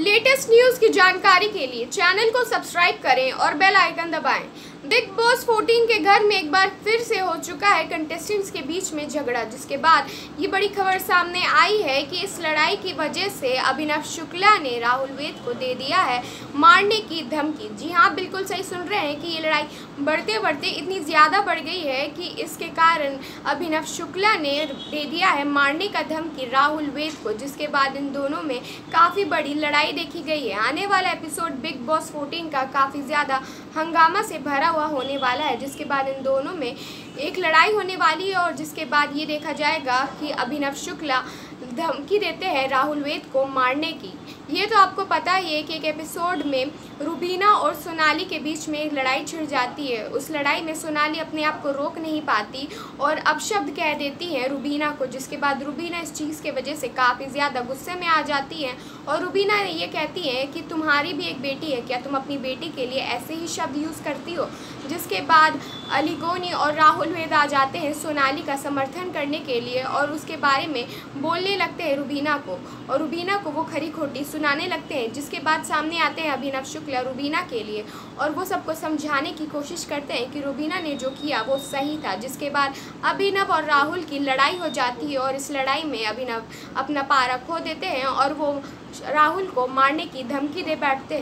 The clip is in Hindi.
लेटेस्ट न्यूज़ की जानकारी के लिए चैनल को सब्सक्राइब करें और बेल आइकन दबाएँ। बिग बॉस 14 के घर में एक बार फिर से हो चुका है कंटेस्टेंट्स के बीच में झगड़ा, जिसके बाद ये बड़ी खबर सामने आई है कि इस लड़ाई की वजह से अभिनव शुक्ला ने राहुल वेद को दे दिया है मारने की धमकी। जी हाँ बिल्कुल सही सुन रहे हैं कि ये लड़ाई बढ़ते बढ़ते इतनी ज़्यादा बढ़ गई है कि इसके कारण अभिनव शुक्ला ने दे दिया है मारने का धमकी राहुल वेद को, जिसके बाद इन दोनों में काफ़ी बड़ी लड़ाई देखी गई है। आने वाला एपिसोड बिग बॉस 14 का काफ़ी ज़्यादा हंगामा से भरा हुआ होने वाला है जिसके बाद इन दोनों में एक लड़ाई होने वाली है और जिसके बाद ये देखा जाएगा कि अभिनव शुक्ला धमकी देते हैं राहुल वेद को मारने की। ये तो आपको पता ही है कि एक एपिसोड में रूबीना और सोनाली के बीच में एक लड़ाई छिड़ जाती है। उस लड़ाई में सोनाली अपने आप को रोक नहीं पाती और अपशब्द कह देती है रूबीना को, जिसके बाद रूबीना इस चीज़ के वजह से काफ़ी ज़्यादा गुस्से में आ जाती हैं। और रूबीना ये कहती है कि तुम्हारी भी एक बेटी है, क्या तुम अपनी बेटी के लिए ऐसे ही शब्द यूज़ करती हो? जिसके बाद अलीगोनी और राहुल वेद आ जाते हैं सोनाली का समर्थन करने के लिए और उसके बारे में बोलने लगते हैं रुबीना को। और रुबीना को वो खरी खोटी सुनाने लगते हैं, जिसके बाद सामने आते हैं अभिनव शुक्ला रुबीना के लिए। और वो सबको समझाने की कोशिश करते हैं कि रुबीना ने जो किया वो सही था, जिसके बाद अभिनव और राहुल की लड़ाई हो जाती है और इस लड़ाई में अभिनव अपना पारा खो देते हैं और वो राहुल को मारने की धमकी दे बैठते हैं।